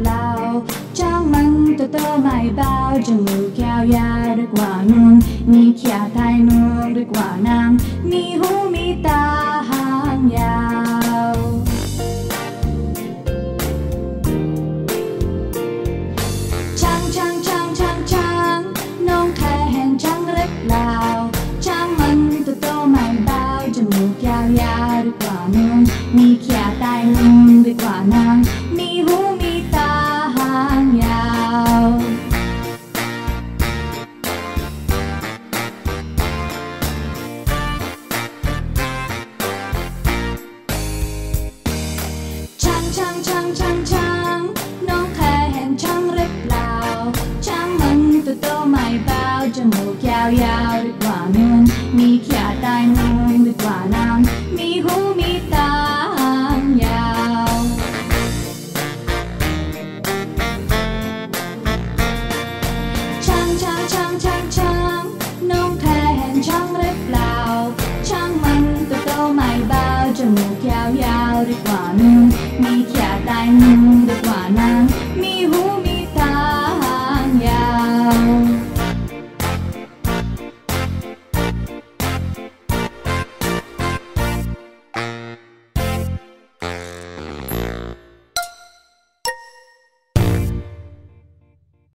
lao Trang măng tờ tờ mai bao chân ngự kéo ya được quả nung Ni kia tai nương được quả nam, Mi hú mi ta hàng yao Trang trang trang trang Nông khai hèn trang rất lao Trang măng tờ tờ mai bao Chẳng ngự kéo ya được quả nung Mi kia thai nương được quả nam ช้างช้างช้างช้างน้องเคยเห็นช้างหรือเปล่า ช้างมันตัวโตไม่เบาจมูกยาวยาวหรือกว่าเงินมีขาใต้นูนหรืกว่าน้ำมีหูมีตา 你徛在。